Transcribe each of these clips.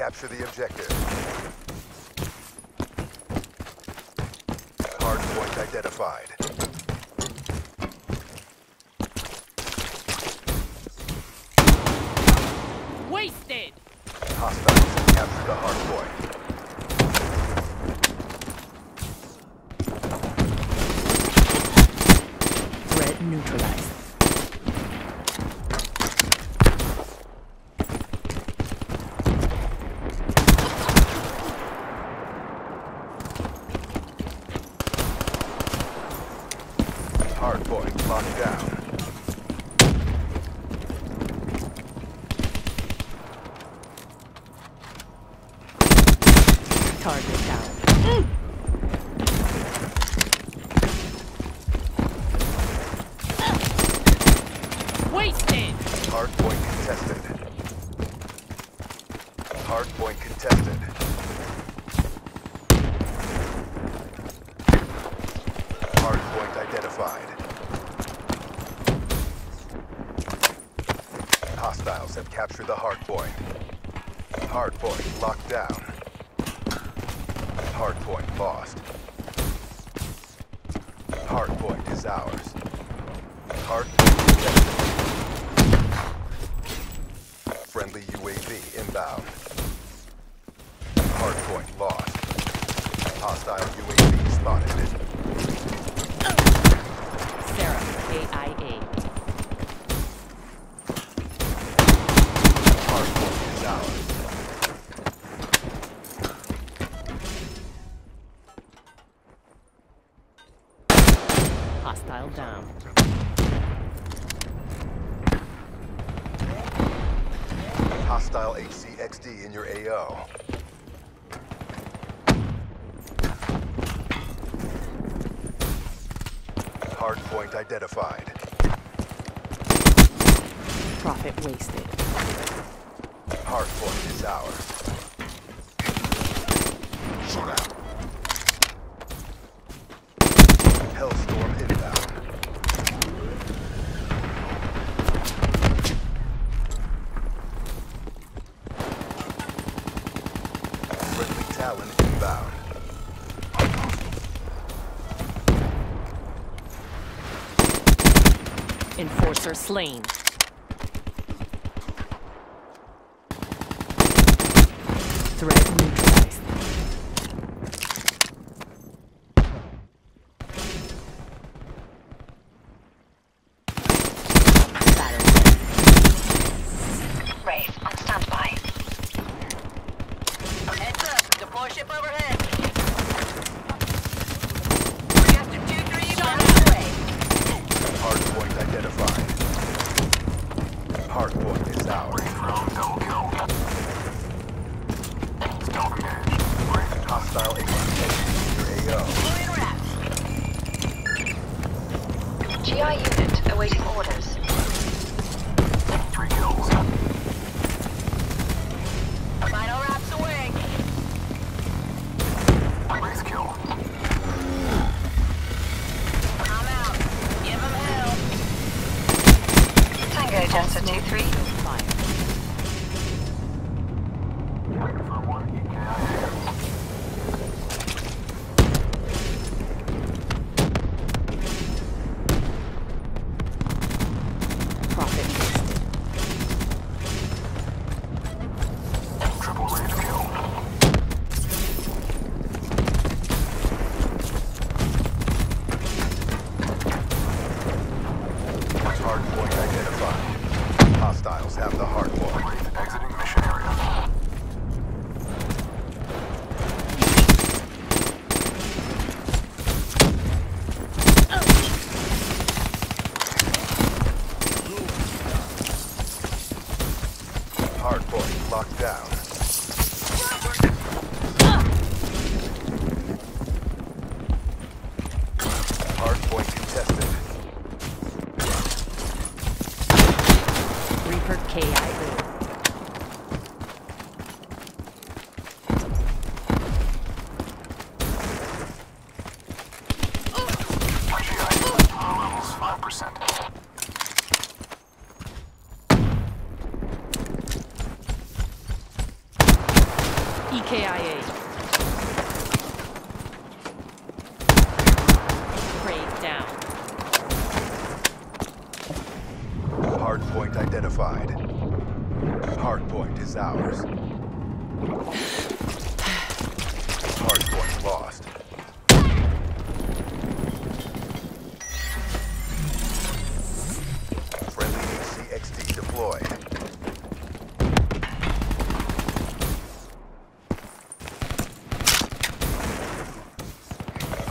capture the objective. Hardpoint identified. Wasted! Hostiles have captured the hardpoint. Threat neutralized. Hardpoint locked down. Target down. Wasted! Hardpoint contested. Hardpoint contested. Hardpoint identified. Hostiles have captured the hardpoint. Hardpoint locked down. Hardpoint lost. Hardpoint is ours. Hardpoint contested. Friendly UAV inbound. Hardpoint lost. Hostile UAV spotted. Seraph, AIA. Hostile down. Hostile HCXD in your AO. Hardpoint identified. Prophet wasted. Hardpoint is ours. Shut out. Hellstorm inbound. Friendly Talon inbound. Enforcer slain. Threat neutralized. Battle. Wraith on standby. Heads up, deploy ship overhead. Reactor 2-3, on its way. Hardpoint identified. Hardpoint is ours. Hostile HCXD in your AO. Deploying RAPS. GI unit awaiting orders. Final RAPS away. I'm out. Give 'em hell. Tango Delta 2-3. Hardpoint identified. Hostiles have the hardpoint. Exiting mission area. Hardpoint locked down. Hardpoint contested. Reaper KIA. KIA. Raid down. Hardpoint identified. Hardpoint is ours. Hardpoint lost. Friendly HCXD deployed.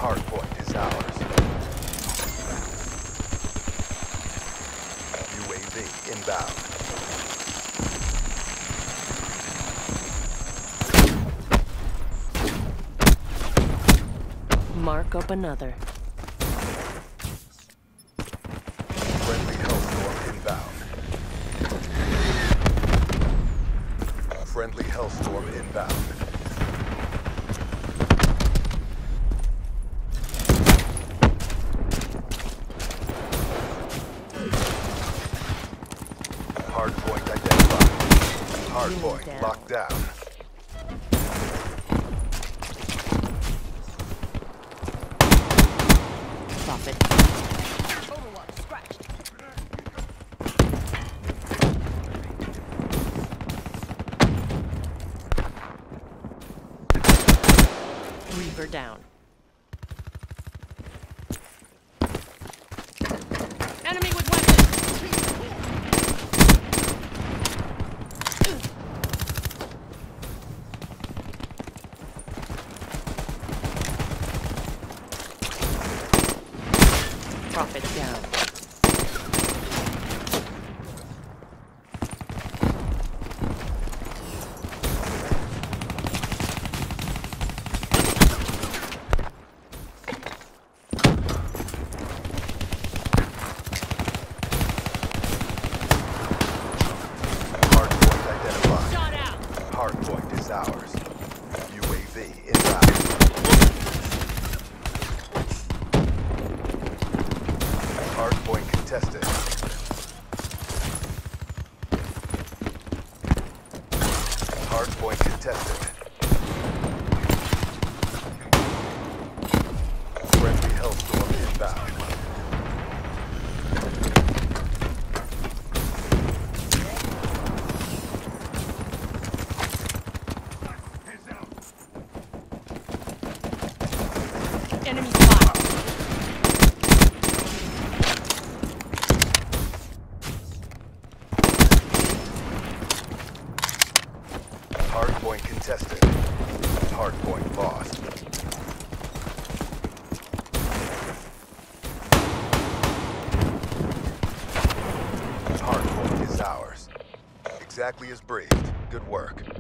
Hardpoint is ours. UAV inbound. Mark up another. Friendly Hellstorm inbound. Friendly Hellstorm inbound. Hardpoint identified. Hardpoint locked down. Prophet. Reaper down. Prophet down. Hardpoint identified. Shot out! Hardpoint is ours. UAV inbound. Hardpoint contested. Hardpoint contested. Friendly Hellstorm inbound. Enemy spot! Hardpoint contested. Hardpoint lost. Hardpoint is ours. Exactly as briefed. Good work.